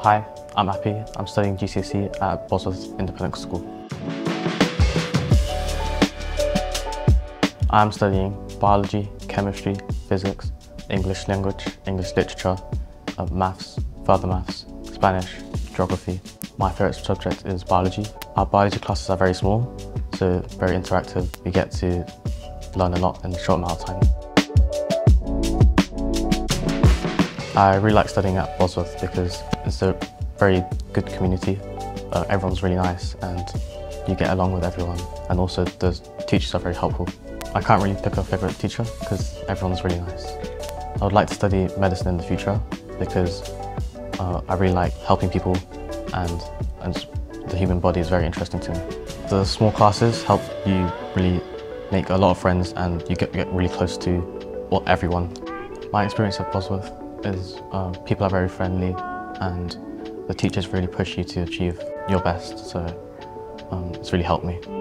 Hi, I'm Apy. I'm studying GCSE at Bosworth Independent School. I'm studying biology, chemistry, physics, English language, English literature, uh, maths, further maths, Spanish, geography. My favourite subject is biology. Our biology classes are very small, so very interactive. We get to learn a lot in a short amount of time. I really like studying at Bosworth because it's a very good community. Uh, everyone's really nice and you get along with everyone and also the teachers are very helpful. I can't really pick a favourite teacher because everyone's really nice. I would like to study medicine in the future because uh, I really like helping people and, and the human body is very interesting to me. The small classes help you really make a lot of friends and you get, get really close to well, everyone. My experience at Bosworth is uh, people are very friendly and the teachers really push you to achieve your best, so um, it's really helped me.